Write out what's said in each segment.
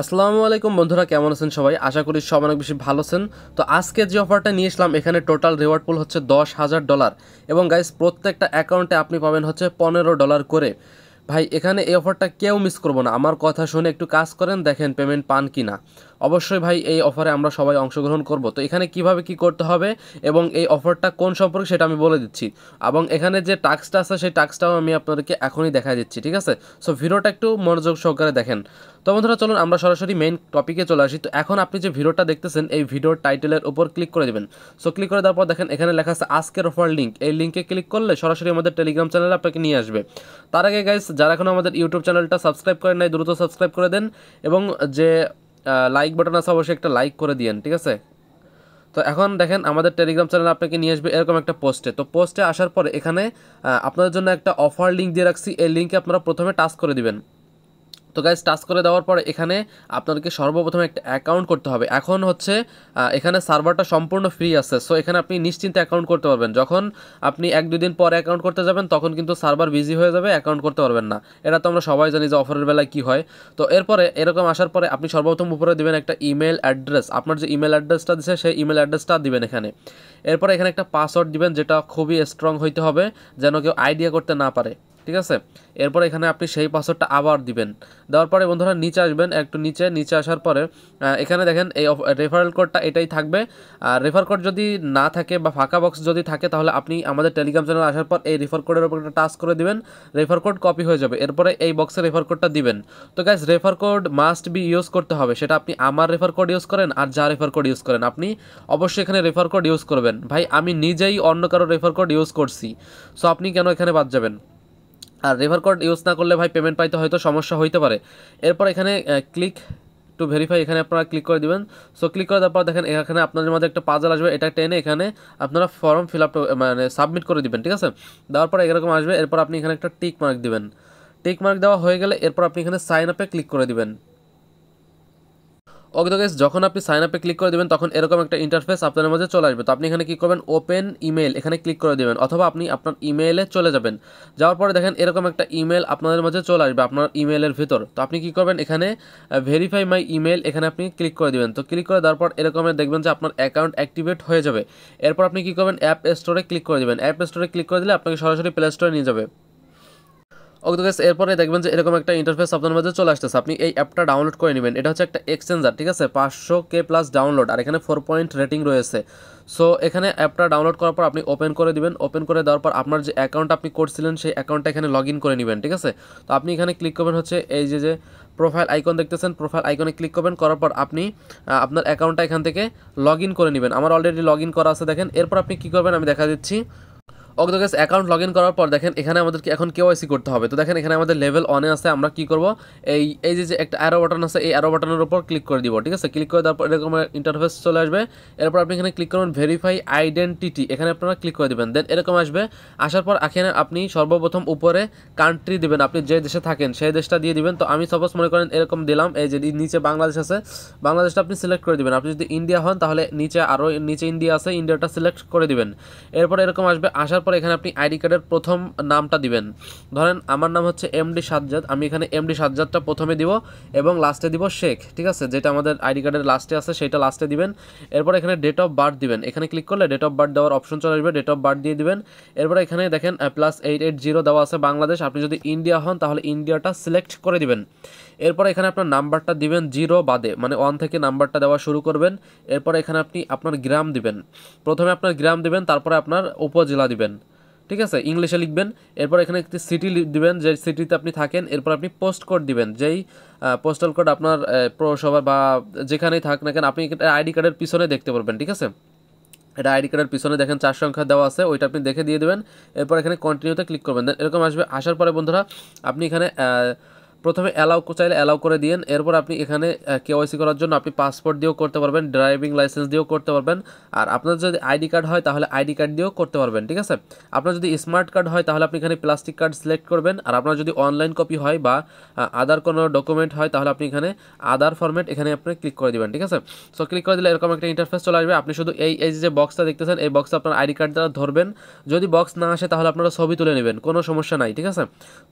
আসসালামু আলাইকুম বন্ধুরা, কেমন আছেন সবাই? আশা করি সব অনেক বেশি ভালো আছেন। তো আজকে যে অফারটা নিয়ে এসলাম, এখানে টোটাল রিওয়ার্ড পুল হচ্ছে দশ হাজার ডলার এবং গাইস প্রত্যেকটা অ্যাকাউন্টে আপনি পাবেন হচ্ছে পনেরো ডলার করে। ভাই, এখানে এই অফারটা কেউ মিস করব না। আমার কথা শুনে একটু কাজ করেন, দেখেন পেমেন্ট পান কি না অবশ্যই ভাই, এই অফারে আমরা সবাই অংশগ্রহণ করব। তো এখানে কীভাবে কি করতে হবে এবং এই অফারটা কোন সম্পর্কে সেটা আমি বলে দিচ্ছি। এবং এখানে যে টাস্কটা আছে, সেই টাস্কটাও আমি আপনাদেরকে এখনই দেখা দিচ্ছি, ঠিক আছে? সো ভিডিওটা একটু মনোযোগ সহকারে দেখেন। তো বন্ধুরা, চলুন আমরা সরাসরি মেইন টপিকে চলে আসি। তো এখন আপনি যে ভিডিওটা দেখতেছেন, এই ভিডিওর টাইটেলের উপর ক্লিক করে দেবেন। সো ক্লিক করে দেওয়ার পর দেখেন, এখানে লেখা আছে আজকের অফার লিঙ্ক এই লিঙ্কে ক্লিক করলে সরাসরি আমাদের টেলিগ্রাম চ্যানেলে আপনাকে নিয়ে আসবে। তার আগে গাইস যারা এখন আমাদের ইউটিউব চ্যানেলটা সাবস্ক্রাইব করেন নাই, দ্রুত সাবস্ক্রাইব করে দেন। এবং যে লাইক বাটন আছে অবশ্যই একটা লাইক করে দিয়েন, ঠিক আছে? তো এখন দেখেন আমাদের টেলিগ্রাম চ্যানেল আপনাকে নিয়ে আসবে এরকম একটা পোস্টে তো পোস্টে আসার পর এখানে আপনাদের জন্য একটা অফার লিঙ্ক দিয়ে রাখছি, এই লিঙ্কে আপনারা প্রথমে টাচ করে দিবেন। তো গাইজ টাচ করে দেওয়ার পর এখানে আপনাদেরকে সর্বপ্রথমে একটা অ্যাকাউন্ট করতে হবে। এখন হচ্ছে এখানে সার্ভারটা সম্পূর্ণ ফ্রি আছে। সো এখানে আপনি নিশ্চিন্তে অ্যাকাউন্ট করতে পারবেন। যখন আপনি এক, দুই দিন পরে অ্যাকাউন্ট করতে যাবেন, তখন কিন্তু সার্ভার বিজি হয়ে যাবে অ্যাকাউন্ট করতে পারবেন না। এটা তো আমরা সবাই জানি যে অফারের বেলায় কী হয়। তো এরপরে, এরকম আসার পরে আপনি সর্বপ্রথম উপরে দেবেন একটা ইমেল অ্যাড্রেস আপনার যে ইমেল অ্যাড্রেসটা দিচ্ছে সেই ইমেল অ্যাড্রেসটা দিবেন এখানে। এরপরে এখানে একটা পাসওয়ার্ড দিবেন, যেটা খুবই স্ট্রং হইতে হবে, যেন কেউ আইডিয়া করতে না পারে। ঠিক আছে এরপর এখানে আপনি সেই পাসওয়ার্ডটা আবার দিবেন দেওয়ার পরে বন্ধুরা নিচে আসবেন একটু নিচে নিচে আসার পরে এখানে দেখেন এই রেফারেল কোডটা এটাই থাকবে আর রেফার কোড যদি না থাকে বা ফাঁকা বক্স যদি থাকে তাহলে আপনি আমাদের টেলিগ্রাম চ্যানেল আসার পর এই রেফার কোডের উপর একটা টাচ করে দিবেন রেফার কোড কপি হয়ে যাবে এরপরে এই বক্সে রেফার কোডটা দিবেন তো gas refer code must be use করতে হবে সেটা আপনি আমার রেফার কোড ইউজ করেন আর যা রেফার কোড ইউজ করেন আপনি অবশ্যই এখানে রেফার কোড ইউজ করবেন ভাই আমি নিজেই অন্য কারও রেফার কোড ইউজ করছি সো আপনি কেন এখানে বাদ যাবেন আর রেফার কোড ইউজ না করলে ভাই পেমেন্ট পাইতে হয়তো সমস্যা হইতে পারে। এরপর এখানে ক্লিক টু ভেরিফাই এখানে আপনারা ক্লিক করে দেবেন। সো ক্লিক করে দেওয়ার পর দেখেন এখানে আপনাদের মধ্যে একটা পাজল আসবে। এটা টেনে এখানে আপনারা ফর্ম ফিল আপ মানে সাবমিট করে দেবেন, ঠিক আছে? দেওয়ার পর এরকম আসবে। এরপর আপনি এখানে একটা টিক মার্ক দেবেন। টিক মার্ক দেওয়া হয়ে গেলে এরপর আপনি এখানে সাইন আপে ক্লিক করে দিবেন। ওকে তো গেস যখন আপনি সাইন আপে ক্লিক করে দেবেন, তখন এরকম একটা ইন্টারফেস আপনার মাঝে চলে আসবে। তো আপনি এখানে কী করবেন? ওপেন ইমেল এখানে ক্লিক করে দেবেন। অথবা আপনি আপনার ইমেলে চলে যাবেন। যাওয়ার পরে দেখেন এরকম একটা ইমেল আপনাদের মাঝে চলে আসবে আপনার ইমেলের ভিতর। তো আপনি কী করবেন? এখানে ভেরিফাই মাই ইমেল এখানে আপনি ক্লিক করে দেবেন। তো ক্লিক করে দেওয়ার পর এরকম দেখবেন যে আপনার অ্যাকাউন্ট অ্যাক্টিভেট হয়ে যাবে। এরপর আপনি কী করবেন? অ্যাপ স্টোরে ক্লিক করে দেবেন। অ্যাপ স্টোরে ক্লিক করে দিলে আপনাকে সরাসরি প্লে স্টোরে নিয়ে যাবে। ওকে তো এরপরে দেখবেন যে এরকম একটা ইন্টারফেস আপনার মধ্যে চলে আসতেছে। আপনি এই অ্যাপটা ডাউনলোড করে নেবেন। এটা হচ্ছে একটা এক্সচেঞ্জার ঠিক আছে? পাঁচশো কে প্লাস ডাউনলোড আর এখানে ফোর পয়েন্ট রেটিং রয়েছে। সো এখানে অ্যাপটা ডাউনলোড করার পর আপনি ওপেন করে দিবেন। ওপেন করে দেওয়ার পর আপনার যে অ্যাকাউন্ট আপনি করছিলেন, সেই অ্যাকাউন্টটা এখানে লগ করে নেবেন, ঠিক আছে? তো আপনি এখানে ক্লিক করবেন হচ্ছে এই যে যে প্রোফাইল আইকন দেখতেছেন প্রোফাইল আইকনে ক্লিক করবেন। করার পর আপনি আপনার অ্যাকাউন্টটা এখান থেকে লগ করে নেবেন। আমার অলরেডি লগ করা আছে, দেখেন। এরপর আপনি কী করবেন? আমি দেখা দিচ্ছি। ওকে তো গেস অ্যাকাউন্ট লগ ইন করার পর দেখেন এখানে আমাদেরকে এখন কেওয়াইসি করতে হবে। তো দেখেন এখানে আমাদের লেভেল অনে আছে, আমরা কি করব? এই এই যে একটা অ্যারো বাটন আছে, এই অ্যারো বাটনের উপর ক্লিক করে দিব, ঠিক আছে? ক্লিক করে দেওয়ার পর এরকম ইন্টারফেস চলে আসবে। এরপর আপনি এখানে ক্লিক করবেন ভেরিফাই আইডেন্টিটি এখানে আপনারা ক্লিক করে দেবেন। দেন এরকম আসবে। আসার পর এখানে আপনি সর্বপ্রথম উপরে কান্ট্রি দেবেন, আপনি যে দেশে থাকেন সেই দেশটা দিয়ে দিবেন। তো আমি সাপোজ মনে করেন এরকম দিলাম, এই যে নিচে বাংলাদেশ আছে, বাংলাদেশটা আপনি সিলেক্ট করে দিবেন। আপনি যদি ইন্ডিয়া হন, তাহলে নিচে আরও নিচে ইন্ডিয়া আছে ইন্ডিয়াটা সিলেক্ট করে দিবেন। এরপর এরকম আসবে, আসার পর এখানে আপনি আইডি কার্ডের প্রথম নামটা দিবেন। ধরেন আমার নাম হচ্ছে এমডি সাজ্জাদ, আমি এখানে এমডি সাজ্জাদটা প্রথমে দিব এবং লাস্টে দিব শেখ, ঠিক আছে? যেটা আমাদের আইডি কার্ডের লাস্টে আছে, সেটা লাস্টে দিবেন। এরপর এখানে ডেট অফ বার্থ দিবেন। এখানে ক্লিক করলে ডেট অফ বার্থ দেওয়ার অপশন চলে আসবে ডেট অফ বার্থ দিয়ে দিবেন। এরপর এখানে দেখেন প্লাস এইট এইট জিরো দেওয়া আছে বাংলাদেশ। আপনি যদি ইন্ডিয়া হন, তাহলে ইন্ডিয়াটা সিলেক্ট করে দিবেন। এরপর এখানে আপনার নাম্বারটা দিবেন জিরো বাদে মানে ওয়ান থেকে নাম্বারটা দেওয়া শুরু করবেন। এরপর এখানে আপনি আপনার গ্রাম দিবেন। প্রথমে আপনার গ্রাম দিবেন, তারপরে আপনার উপজেলা দিবেন। ঠিক আছে? ইংলিশে লিখবেন। এরপর এখানে একটি সিটি দিবেন, যে সিটিতে আপনি থাকেন। এরপর আপনি পোস্ট কোড দিবেন, যেই পোস্টাল কোড আপনার পৌরসভা বা যেখানেই থাক না কেন, আপনি আইডি কার্ডের পিছনে দেখতে পারবেন, ঠিক আছে? এটা আইডি কার্ডের পিছনে দেখেন চার সংখ্যা দেওয়া আছে, ওইটা আপনি দেখে দিয়ে দেবেন। এরপর এখানে কন্টিনিউতে ক্লিক করবেন। এরকম আসবে। আসার পরে বন্ধুরা, আপনি এখানে প্রথমে অ্যালাউ চাইলে অ্যালাউ করে দিন এরপর আপনি এখানে কেওয়াইসি করার জন্য আপনি পাসপোর্ট দিয়েও করতে পারবেন ড্রাইভিং লাইসেন্স দিয়েও করতে পারবেন। আর আপনার যদি আইডি কার্ড হয়, তাহলে আইডি কার্ড দিয়েও করতে পারবেন, ঠিক আছে? আপনার যদি স্মার্ট কার্ড হয়, তাহলে আপনি এখানে প্লাস্টিক কার্ড সিলেক্ট করবেন। আর আপনার যদি অনলাইন কপি হয় বা আদার কোনো ডকুমেন্ট হয়, তাহলে আপনি এখানে আদার ফরম্যাট এখানে আপনি ক্লিক করে দিবেন, ঠিক আছে? সো ক্লিক করে দিলে এরকম একটা ইন্টারফেস চলে আসবে। আপনি শুধু এই এই যে বক্সটা দেখতেছেন, এই বক্সটা আপনার আইডি কার্ড দ্বারা ধরবেন। যদি বক্স না আসে, তাহলে আপনারা ছবি তুলে নেবেন, কোনো সমস্যা নাই, ঠিক আছে?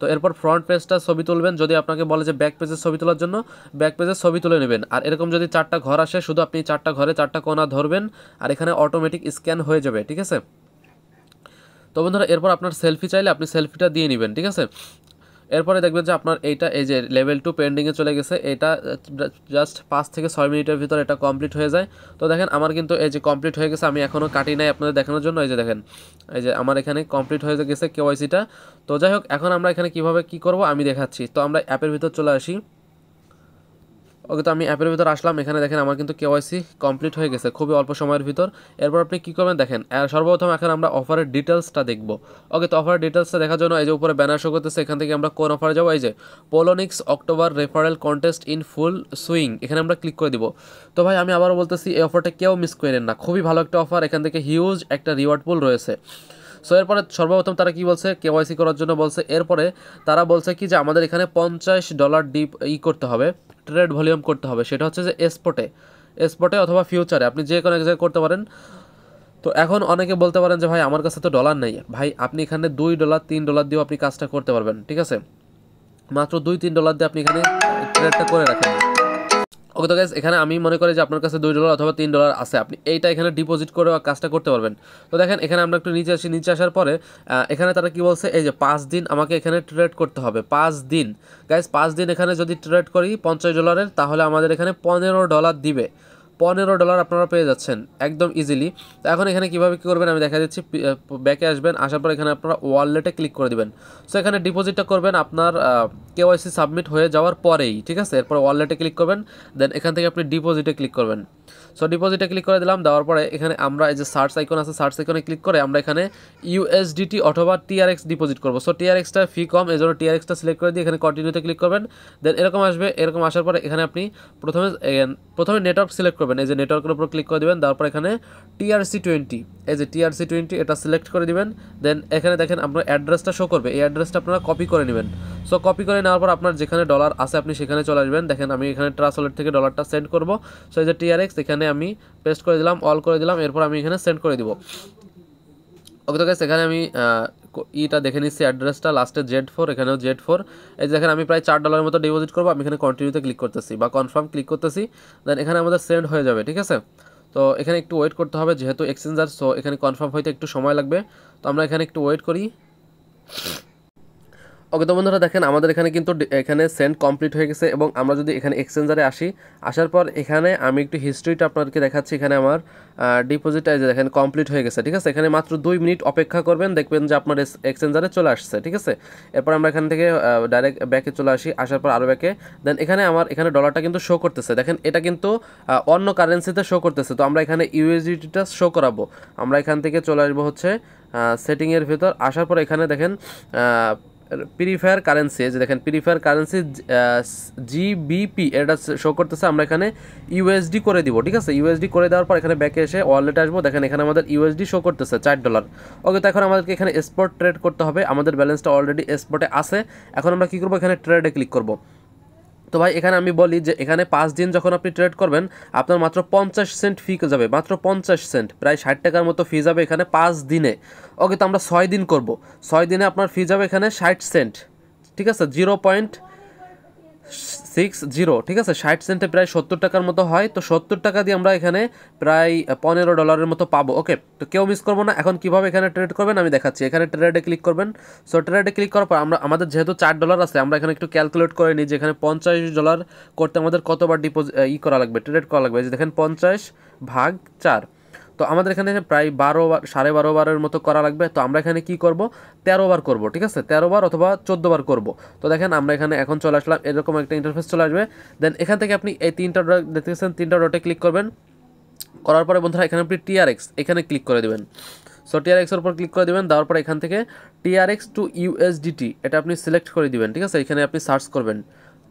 তো এরপর ফ্রন্ট পেজটা ছবি তুলবেন। যদি আপনাকে বলে যে ব্যাক পেজের ছবি তোলার জন্য ব্যাক পেজের ছবি তুলে নেবেন। আর এরকম যদি চারটা ঘর আসে, শুধু আপনি চারটা ঘরে চারটা কোনা ধরবেন আর এখানে অটোমেটিক স্ক্যান হয়ে যাবে, ঠিক আছে? তো বন্ধুরা, এরপর আপনার সেলফি চাইলে আপনি সেলফিটা দিয়ে নেবেন, ঠিক আছে? এরপরে দেখবেন যে আপনার এইটা, এই যে লেভেল টু পেন্ডিংয়ে চলে গেছে, এটা জাস্ট পাঁচ থেকে ছয় মিনিটের ভিতর এটা কমপ্লিট হয়ে যায়। তো দেখেন আমার কিন্তু এই যে কমপ্লিট হয়ে গেছে, আমি এখনও কাটি নাই আপনাদের দেখানোর জন্য। এই যে দেখেন, এই যে আমার এখানে কমপ্লিট হয়ে গেছে কেওয়াইসিটা তো যাই হোক, এখন আমরা এখানে কীভাবে কি করব আমি দেখাচ্ছি। তো আমরা অ্যাপের ভিতর চলে আসি। ওকে, তো আমি অ্যাপের ভিতর আসলাম। এখানে দেখেন আমার কিন্তু কেওয়াইসি কমপ্লিট হয়ে গেছে খুবই অল্প সময়ের ভিতর। এরপর আপনি কী করবেন দেখেন সর্বপ্রথম এখন আমরা অফারের ডিটেলসটা দেখব। ওকে, তো অফারের ডিটেলসটা দেখার জন্য এই যে উপরে ব্যানার শো করতেছে, এখান থেকে আমরা কোন অফারে যাব? এই যে Poloniex October referral contest in full swing এখানে আমরা ক্লিক করে দিব। তো ভাই, আমি আবারও বলতেছি, এই অফারটা কেউ মিস করেন না। খুবই ভালো একটা অফার এখান থেকে হিউজ একটা রিওয়ার্ড পুল রয়েছে। সো এরপরে সর্বপ্রথম তারা কি বলছে? কেওয়াইসি করার জন্য বলছে। এরপরে তারা বলছে কি যে আমাদের এখানে পঞ্চাশ ডলার ডিপ ই করতে হবে। ট্রেড ভলিউম করতে হবে, সেটা হচ্ছে যে স্পটে স্পটে অথবা ফিউচারে, আপনি যে কোনো এক জায়গায় করতে পারেন। তো এখন অনেকে বলতে পারেন যে, ভাই, আমার কাছে তো ডলার নেই। ভাই, আপনি এখানে দুই ডলার, তিন ডলার দিয়েও আপনি কাজটা করতে পারবেন, ঠিক আছে? মাত্র দুই, তিন ডলার দিয়ে আপনি এখানে ট্রেডটা করে রাখেন। ওকে তো গ্যাস এখানে আমি মনে করি যে আপনার কাছে দুই ডলার অথবা তিন ডলার আছে। আপনি এইটা এখানে ডিপোজিট করে কাজটা করতে পারবেন। তো দেখেন, এখানে আমরা একটু নিচে আসি, নিচে আসার পরে এখানে তারা কি বলছে, এই যে পাঁচ দিন আমাকে এখানে ট্রেড করতে হবে, পাঁচ দিন। গ্যাস পাঁচ দিন এখানে যদি ট্রেড করি পঞ্চাশ ডলারের তাহলে আমাদের এখানে পনেরো ডলার দিবে। পনেরো ডলার আপনারা পেয়ে যাচ্ছেন একদম ইজিলি তো এখন এখানে কীভাবে কী করবেন? আমি দেখা দিচ্ছি ব্যাকে আসবেন, আসার পর এখানে আপনারা ওয়ালেটে ক্লিক করে দেবেন। সো এখানে ডিপোজিটটা করবেন আপনার কেওয়াইসি সাবমিট হয়ে যাওয়ার পরেই, ঠিক আছে? এরপর ওয়ালেটে ক্লিক করবেন দেন এখান থেকে আপনি ডিপোজিটে ক্লিক করবেন। সো ডিপোজিটে ক্লিক করে দিলাম, দেওয়ার পরে এখানে আমরা এই যে সার্চ আইকন আছে সার্চ আইকনে ক্লিক করে আমরা এখানে ইউএসডিটি অথবা টিআরএক্স ডিপোজিট করব। সো টিআরএক্সটা ফি কম, এই জন্য টিআরএক্সটা সিলেক্ট করে দিয়ে এখানে কন্টিনিউতে ক্লিক করবেন। দেন এরকম আসবে, এরকম আসার পরে এখানে আপনি প্রথমে প্রথমে নেটওয়ার্ক সিলেক্ট করবেন। এই যে নেটওয়ার্কের উপর ক্লিক করে দেবেন তারপর এখানে টিআরসি টোয়েন্টি এই যে টিআরসি টোয়েন্টি এটা সিলেক্ট করে দিবেন। দেন এখানে দেখেন আপনার অ্যাড্রেসটা শো করবে, এই অ্যাড্রেসটা আপনারা কপি করে নেবেন। সো কপি করে নেওয়ার পর আপনার যেখানে ডলার আছে, আপনি সেখানে চলে আসবেন। দেখেন আমি এখানে ট্রান্সলেট থেকে ডলারটা সেন্ড করব। সো এই যে টিআরএক্স এখানে আমি পেস্ট করে দিলাম অল করে দিলাম, এরপর আমি এখানে সেন্ড করে দিব। ওকে তো এখানে আমি ইটা দেখে নিচ্ছি অ্যাড্রেসটা লাস্টে জেড ফোর এখানেও জেড ফোর এই যে দেখেন আমি প্রায় চার ডলারের মতো ডিপোজিট করব, আমি এখানে কন্টিনিউতে ক্লিক করতেছি বা কনফার্ম ক্লিক করতেছি দেন এখানে আমাদের সেন্ড হয়ে যাবে, ঠিক আছে? তো এখানে একটু ওয়েট করতে হবে, যেহেতু এক্সচেঞ্জার সো এখানে কনফার্ম হইতে একটু সময় লাগবে। তো আমরা এখানে একটু ওয়েট করি। ওকে, তো বন্ধুরা দেখেন, আমাদের এখানে কিন্তু এখানে সেন্ড কমপ্লিট হয়ে গেছে এবং আমরা যদি এখানে এক্সচেঞ্জারে আসি, আসার পর এখানে আমি একটু হিস্ট্রিটা আপনাদেরকে দেখাচ্ছি। এখানে আমার ডিপোজিটটা যে দেখেন কমপ্লিট হয়ে গেছে, ঠিক আছে? এখানে মাত্র দুই মিনিট অপেক্ষা করবেন, দেখবেন যে আপনার এক্সচেঞ্জারে চলে আসছে, ঠিক আছে? এরপর আমরা এখান থেকে ডাইরেক্ট ব্যাকে চলে আসি, আসার পর আরও ব্যাকে দেন এখানে আমার, এখানে ডলারটা কিন্তু শো করতেছে। দেখেন, এটা কিন্তু অন্য কারেন্সিতে শো করতেছে। তো আমরা এখানে ইউএসডিটা শো করাবো। আমরা এখান থেকে চলে আসব হচ্ছে সেটিংয়ের ভেতর। আসার পর এখানে দেখেন প্রিফায়ার কারেন্সি যে দেখেন প্রিফায়ার কারেন্সি জিবিপি এটা শো করতেছে, আমরা এখানে ইউএসডি করে দিব, ঠিক আছে? ইউএসডি করে দেওয়ার পর এখানে ব্যাকে এসে ওয়ালেটে আসব। দেখেন, এখানে আমাদের ইউএসডি শো করতেছে, চার ডলার ওকে তো এখন আমাদেরকে এখানে স্পট ট্রেড করতে হবে। আমাদের ব্যালেন্সটা অলরেডি স্পটে আছে। এখন আমরা কী করব? এখানে ট্রেডে ক্লিক করব। তো ভাই, এখানে আমি বলি যে এখানে পাঁচ দিন যখন আপনি ট্রেড করবেন, আপনার মাত্র পঞ্চাশ সেন্ট ফি যাবে, মাত্র পঞ্চাশ সেন্ট প্রায় ষাট টাকার মতো ফি যাবে এখানে পাঁচ দিনে। ওকে তো আমরা ছয় দিন করব। ছয় দিনে আপনার ফি যাবে এখানে ষাট সেন্ট ঠিক আছে? জিরো পয়েন্ট সিক্স জিরো ঠিক আছে? ষাট সেন্টে প্রায় সত্তর টাকার মতো হয়। তো সত্তর টাকা দিয়ে আমরা এখানে প্রায় পনেরো ডলারের মতো পাবো। ওকে তো কেউ মিস করব না। এখন কীভাবে এখানে ট্রেড করবেন আমি দেখাচ্ছি। এখানে ট্রেডে ক্লিক করবেন। সো ট্রেডে ক্লিক করার পর আমরা, আমাদের যেহেতু চার ডলার আছে, আমরা এখানে একটু ক্যালকুলেট করে নিই যে এখানে পঞ্চাশ ডলার করতে আমাদের কতবার ডিপোজিট ই করা লাগবে ট্রেড করা লাগবে। যে দেখেন, পঞ্চাশ ভাগ চার। তো আমাদের এখানে প্রায় বারো বার, সাড়ে বারো বারের মতো করা লাগবে। তো আমরা এখানে কি করব? তেরো বার করব, ঠিক আছে? তেরো বার অথবা চোদ্দ বার করব। তো দেখেন, আমরা এখানে এখন চলে আসলাম, এরকম একটা ইন্টারফেস চলে আসবে। দেন এখান থেকে আপনি এই তিনটা ডট দেখতেছেন, তিনটা ডটে ক্লিক করবেন। করার পরে বন্ধুরা, এখানে আপনি টিআরএক্স এখানে ক্লিক করে দেবেন। সো টিআরএক্সের উপর ক্লিক করে দেবেন, দেওয়ার পরে এখান থেকে টিআরএক্স টু ইউএসডিটি এটা আপনি সিলেক্ট করে দিবেন, ঠিক আছে? এখানে আপনি সার্চ করবেন।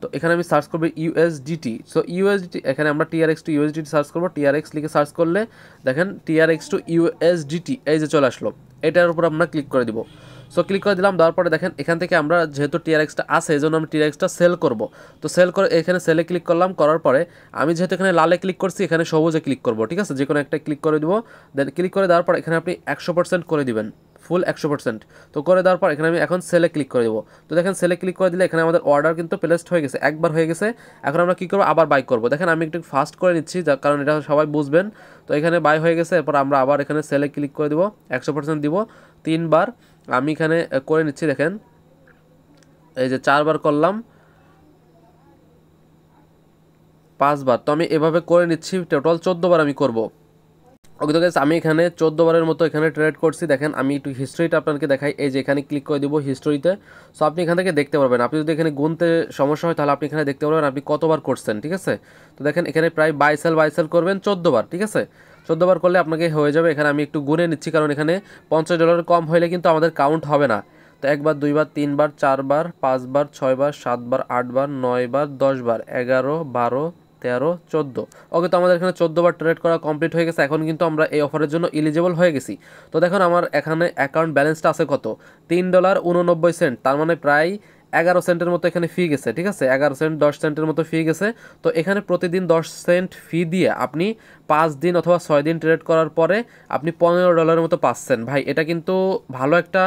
তো এখানে আমি সার্চ করব ইউএসডিটি সো ইউএসডিটি এখানে আমরা টিআরএক্স টু ইউএসডিটি সার্চ করব টিআরএক্স লিখে সার্চ করলে দেখেন টিআরএক্স টু ইউএসডিটি এই যে চলে আসলো, এটার উপর আমরা ক্লিক করে দিব। সো ক্লিক করে দিলাম, দেওয়ার পরে দেখেন এখান থেকে আমরা যেহেতু টিআরএক্সটা আছে, এই জন্য আমি টিআরএক্সটা সেল করব। তো সেল করে এখানে সেলে ক্লিক করলাম, করার পরে আমি যেহেতু এখানে লালে ক্লিক করছি, এখানে সবুজে ক্লিক করব, ঠিক আছে? যে কোনো একটা ক্লিক করে দিব দেন ক্লিক করে দেওয়ার পর এখানে আপনি একশো করে দিবেন। ফুল একশো পার্সেন্ট তো করে দেওয়ার পর এখানে আমি এখন সেলে ক্লিক করে দেবো। তো দেখেন সেলে ক্লিক করে দিলে এখানে আমাদের অর্ডার কিন্তু প্লেসড হয়ে গেছে, একবার হয়ে গেছে। এখন আমরা কী করব? আবার বাই করব। দেখেন আমি একটু ফাস্ট করে নিচ্ছি যার কারণ এটা সবাই বুঝবেন। তো এখানে বাই হয়ে গেছে, এরপর আমরা আবার এখানে সেলে ক্লিক করে দেবো, একশো পার্সেন্ট দিব। তিনবার আমি এখানে করে নিচ্ছি, দেখেন। এই যে চারবার করলাম। পাঁচবার। তো আমি এভাবে করে নিচ্ছি টোটাল চোদ্দোবার আমি করব। ওকে তো আমি এখানে চোদ্দ বারের মতো এখানে ট্রেড করছি। দেখেন, আমি একটু হিস্ট্রিটা আপনাকে দেখাই। এই যে এখানে ক্লিক করে দিব হিস্ট্রিতে সো আপনি এখান থেকে দেখতে পারবেন। আপনি যদি এখানে গুনতে সমস্যা হয়, তাহলে আপনি এখানে দেখতে পারবেন আপনি কতবার করছেন, ঠিক আছে? তো দেখেন, এখানে প্রায় বাইসেল বাইসেল করবেন বার, ঠিক আছে? বার করলে আপনাকে হয়ে যাবে। এখানে আমি একটু গুনে নিচ্ছি, কারণ এখানে পঞ্চাশ ডলার কম হলে কিন্তু আমাদের কাউন্ট হবে না। তো একবার, দুইবার, তিনবার, চারবার, পাঁচবার, ছয়বার, সাতবার, আটবার, নয়বার, দশবার, এগারো, বারো তেরো, চোদ্দ। ওকে, তো আমাদের এখানে চোদ্দোবার ট্রেড করা কমপ্লিট হয়ে গেছে। এখন কিন্তু আমরা এই অফারের জন্য এলিজেবল হয়ে গেছি। তো দেখুন, আমার এখানে অ্যাকাউন্ট ব্যালেন্সটা আছে কত? তিন ডলার উননব্বই সেন্ট তার মানে প্রায় এগারো সেন্টের মতো এখানে ফি গেছে, ঠিক আছে? এগারো সেন্ট, দশ সেন্টের মতো ফি গেছে। তো এখানে প্রতিদিন দশ সেন্ট ফি দিয়ে আপনি পাঁচ দিন অথবা ছয় দিন ট্রেড করার পরে আপনি পনেরো ডলারের মতো পাচ্ছেন। ভাই, এটা কিন্তু ভালো একটা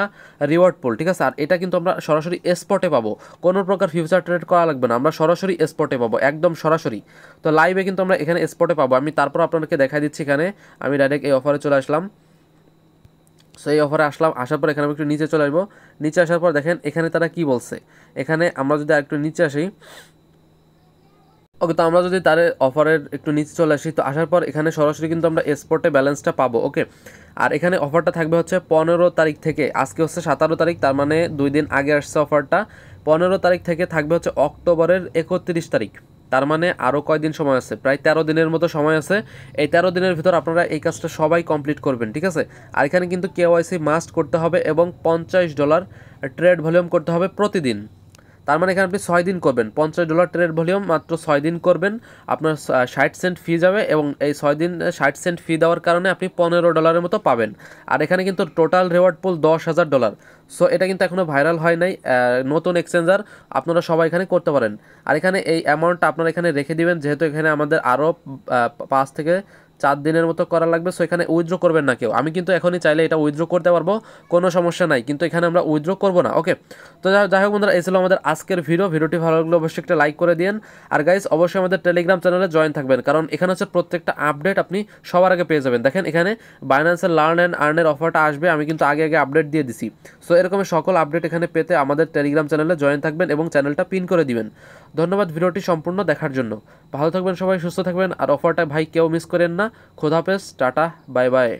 রিওয়ার্ড পোল ঠিক আছে? আর এটা কিন্তু আমরা সরাসরি স্পটে পাবো। কোনো প্রকার ফিউচার ট্রেড করা লাগবে না। আমরা সরাসরি স্পটে পাবো, একদম সরাসরি। তো লাইভে কিন্তু আমরা এখানে স্পটে পাবো। আমি তারপর আপনাদেরকে দেখাই দিচ্ছি এখানে। আমি ডাইরেক্ট এই অফারে চলে আসলাম। সো এই অফারে আসলাম, আসার পর এখানে আমি একটু নিচে চলে আসব। নিচে আসার পর দেখেন এখানে তারা কি বলছে। এখানে আমরা যদি আরেকটু নিচে আসি, ওকে, তো আমরা যদি তার অফারের একটু নিচে চলে আসি, তো আসার পর এখানে সরাসরি কিন্তু আমরা এক্সপোর্টে ব্যালেন্সটা পাবো, ওকে? আর এখানে অফারটা থাকবে হচ্ছে পনেরো তারিখ থেকে, আজকে হচ্ছে সাতারো তারিখ, তার মানে দুই দিন আগে আসছে অফারটা। পনেরো তারিখ থেকে থাকবে হচ্ছে অক্টোবরের একত্রিশ তারিখ। তার মানে আরও কয়দিন সময় আছে? প্রায় তেরো দিনের মতো সময় আছে। এই তেরো দিনের ভিতর আপনারা এই কাজটা সবাই কমপ্লিট করবেন, ঠিক আছে? আর এখানে কিন্তু কেওয়াইসি মাস্ট করতে হবে এবং পঞ্চাশ ডলার ট্রেড ভলিউম করতে হবে প্রতিদিন। তার মানে এখানে আপনি ছয় দিন করবেন। পঞ্চাশ ডলার ট্রেড ভলিউম মাত্র ছয় দিন করবেন। আপনার ষাট সেন্ট ফি যাবে এবং এই ছয় দিন, ষাট সেন্ট ফি দেওয়ার কারণে আপনি পনেরো ডলারের মতো পাবেন। আর এখানে কিন্তু টোটাল রেওয়ার্ড পুল দশ হাজার ডলার সো এটা কিন্তু এখনও ভাইরাল হয় নাই নতুন এক্সচেঞ্জার আপনারা সবাই এখানে করতে পারেন। আর এখানে এই অ্যামাউন্টটা আপনারা এখানে রেখে দিবেন, যেহেতু এখানে আমাদের আরও পাঁচ থেকে চার দিনের মতো করা লাগবে সো এখানে উইথড্র করবেন না কেউ। আমি কিন্তু এখনই চাইলে এটা উইথড্র করতে পারব, কোনো সমস্যা নাই। কিন্তু এখানে আমরা উইথড্র করব না ওকে তো যাই হোক বন্ধুরা, এই ছিল আমাদের আজকের ভিডিও ভিডিওটি ভালো লাগলে অবশ্যই একটা লাইক করে দিন আর গাইজ অবশ্যই আমাদের টেলিগ্রাম চ্যানেলে জয়েন থাকবেন, কারণ এখানে হচ্ছে প্রত্যেকটা আপডেট আপনি সবার আগে পেয়ে যাবেন। দেখেন এখানে বাইন্যান্সের লার্ন অ্যান্ড আর্নের অফারটা আসবে, আমি কিন্তু আগে আগে আপডেট দিয়ে দিছি। সো এরকম সকল আপডেট এখানে পেতে আমাদের টেলিগ্রাম চ্যানেলে জয়েন থাকবেন এবং চ্যানেলটা পিন করে দিবেন। ধন্যবাদ ভিডিওটি সম্পূর্ণ দেখার জন্য। ভালো থাকবেন সবাই, সুস্থ থাকবেন। আর অফারটা ভাই কেউ মিস করেন না। খোদাফেজ টাটা, বাই বাই।